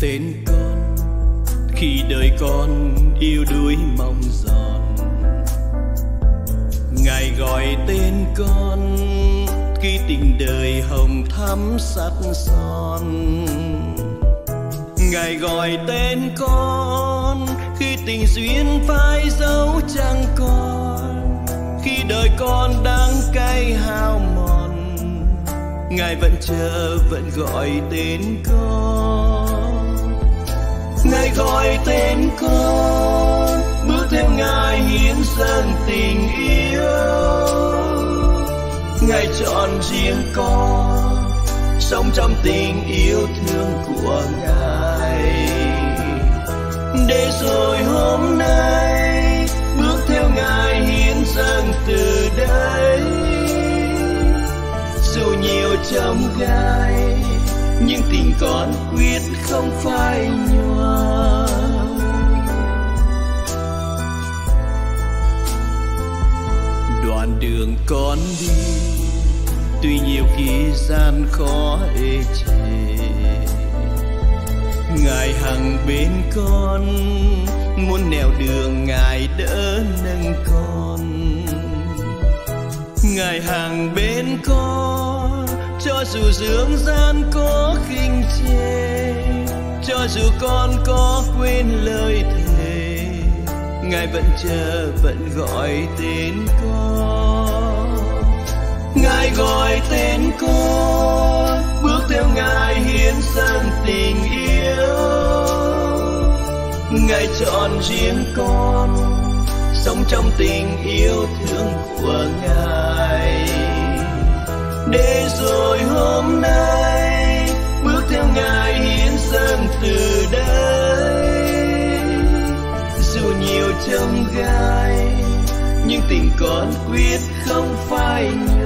tên con. Khi đời con yêu đuối mong giòn, ngài gọi tên con. Khi tình đời hồng thắm sắc son, ngài gọi tên con. Khi tình duyên phai dấu chẳng còn khi đời con đang cay hao mòn, ngài vẫn chờ, vẫn gọi tên con gọi tên con, bước theo ngài hiến dâng tình yêu. Ngài chọn riêng con, sống trong tình yêu thương của ngài. Để rồi hôm nay, bước theo ngài hiến dâng từ đây. Dù nhiều chông gai nhưng tình con quyết không phai nhòa. Đoạn đường con đi, tuy nhiều kỳ gian khó ê chề. Ngài hằng bên con, muốn nẻo đường ngài đỡ nâng con. Ngài hàng bên con cho dù dưỡng gian có khinh chê cho dù con có quên lời thề, ngài vẫn chờ, vẫn gọi tên con. Ngài gọi tên con, bước theo ngài hiến dâng tình yêu. Ngài chọn riêng con, sống trong tình yêu thương của ngài để rồi hôm nay bước theo ngài hiến dâng từ đây. Dù nhiều trông gai, nhưng tình con quyết không phai nhòa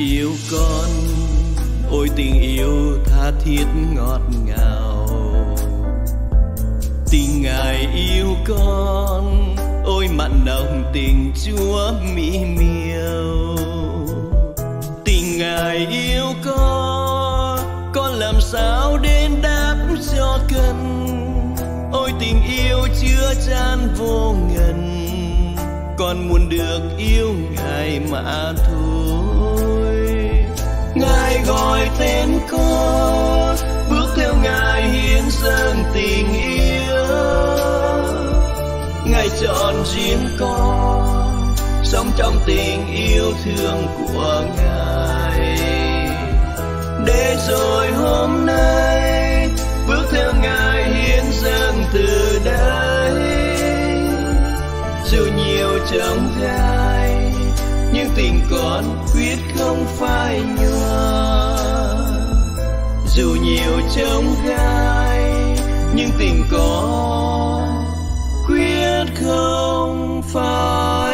yêu con, ôi tình yêu tha thiết ngọt ngào. Tình ngài yêu con, ôi mặn nồng tình chúa mỹ miều. Tình ngài yêu con con làm sao đến đáp cho cần. Ôi tình yêu chưa chan vô ngần, con muốn được yêu ngài mà thôi ngài gọi tên con bước theo ngài hiến dâng tình yêu. Ngài chọn riêng con sống trong tình yêu thương của ngài. Để rồi hôm nay, bước theo ngài hiến dâng từ đây. Dù nhiều trông gai nhưng tình con quyết không phai nhòa. Dù nhiều trông gai, nhưng tình con quyết không phai